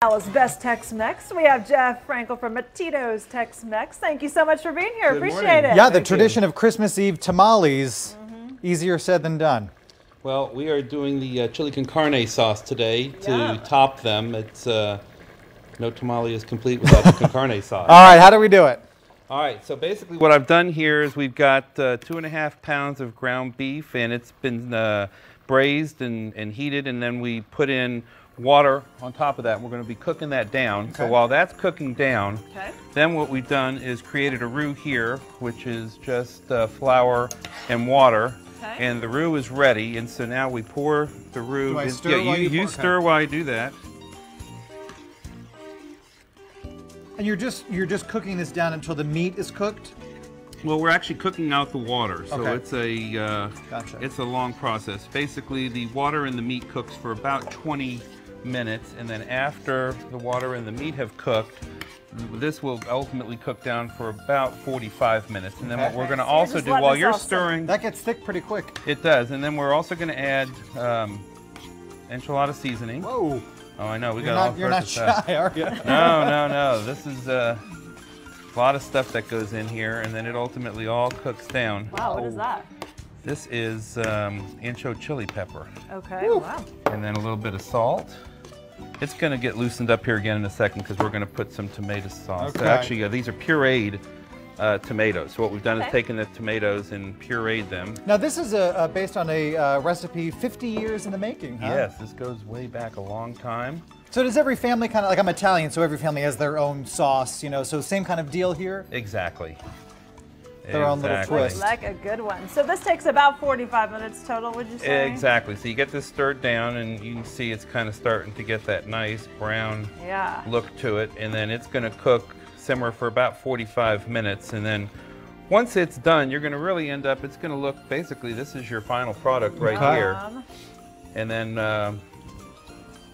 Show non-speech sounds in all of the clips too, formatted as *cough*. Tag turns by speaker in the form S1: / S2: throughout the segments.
S1: Dallas Best Tex-Mex. We have Jeff Frankel from Mattito's Tex-Mex. Thank you so much for being here.
S2: Good
S1: Appreciate
S2: morning.
S1: it.
S3: Yeah, the
S2: Thank you.
S3: tradition of Christmas Eve tamales, easier said than done.
S2: Well, we are doing the uh, chili con carne sauce today to
S1: Yeah.
S2: top them. It's uh, no tamale is complete without the con carne *laughs* sauce.
S3: All right, how do we do it?
S2: All right, so basically what I've done here is we've got uh, two and a half pounds of ground beef and it's been uh, braised and, and heated and then we put in water on top of that. and We're going to be cooking that down.
S3: Okay.
S2: So while that's cooking down,
S1: Okay.
S2: then what we've done is created a roux here, which is just uh, flour and water.
S1: Okay.
S2: And the roux is ready, and so now we pour the roux.
S3: Do I
S2: in-
S3: stir
S2: yeah,
S3: while
S2: you,
S3: you
S2: you
S3: pour?
S2: stir while I do that.
S3: And you're just you're just cooking this down until the meat is cooked.
S2: Well, we're actually cooking out the water, so
S3: Okay.
S2: it's a uh,
S3: Gotcha.
S2: it's a long process. Basically, the water and the meat cooks for about 20 minutes, and then after the water and the meat have cooked, this will ultimately cook down for about 45 minutes. And then what we're going to
S1: So
S2: also do while you're stirring,
S3: That gets thick pretty quick.
S2: it does, and then we're also going to add um, enchilada seasoning.
S3: Whoa,
S2: Oh, I know we
S3: you're
S2: got all
S3: not you're not
S2: sorts of stuff.
S3: shy, are you? *laughs*
S2: no, no, no. This is uh, a lot of stuff that goes in here, and then it ultimately all cooks down.
S1: Wow, what is that?
S2: This is um, ancho chili pepper,
S1: Okay, wow.
S2: and then a little bit of salt. It's going to get loosened up here again in a second because we're going to put some tomato sauce.
S3: Okay.
S2: Actually, uh, these are pureed uh, tomatoes. So what we've done
S1: Okay.
S2: is taken the tomatoes and pureed them.
S3: Now this is a, uh based on a uh, recipe 50 years in the making. Huh?
S2: Yes, this goes way back a long time.
S3: So does every family kind of like I'm Italian, so every family has their own sauce, you know? So same kind of deal here.
S2: Exactly.
S3: Their own little
S2: Exactly.
S3: twist.
S1: Like a good one. So this takes about 45 minutes total, would you say?
S2: Exactly. So you get this stirred down, and you can see it's kind of starting to get that nice brown
S1: Yeah.
S2: look to it, and then it's going to cook, simmer for about 45 minutes, and then once it's done, you're going to really end up. It's going to look basically. This is your final product right
S3: Okay.
S2: here, and then uh,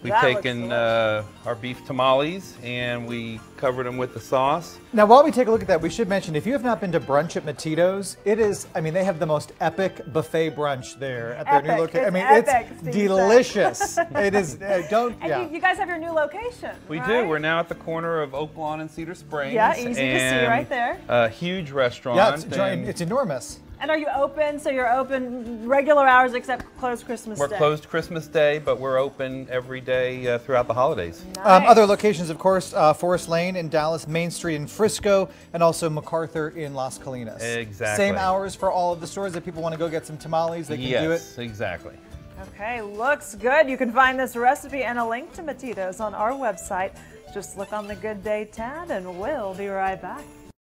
S2: we've
S1: That
S2: taken uh, our beef tamales and we covered them with the sauce.
S3: Now, while we take a look at that, we should mention if you have not been to brunch at Mattito's, it is, I mean, they have the most epic buffet brunch there at their new location. I mean,
S1: epic,
S3: it's
S1: Steve
S3: delicious. *laughs* it is, uh, don't,
S1: and
S3: yeah.
S1: you, you guys have your new location.
S2: We
S1: right?
S2: do. We're now at the corner of Oak Lawn and Cedar Springs.
S1: Yeah, easy to see right there.
S2: A huge restaurant.
S3: yeah, it's,
S2: and-
S3: it's enormous.
S1: And are you open? So you're open regular hours except closed Christmas
S2: We're
S1: Day.
S2: closed Christmas Day, but we're open every day uh, throughout the holidays.
S3: Um, other locations, of course, uh, Forest Lane in Dallas, Main Street in Frisco, and also MacArthur in Las Colinas.
S2: Exactly.
S3: Same hours for all of the stores. If people want to go get some tamales, they can do it.
S2: yes, exactly.
S1: Okay, looks good. You can find this recipe and a link to Mattito's on our website. Just look on the Good Day tab and we'll be right back.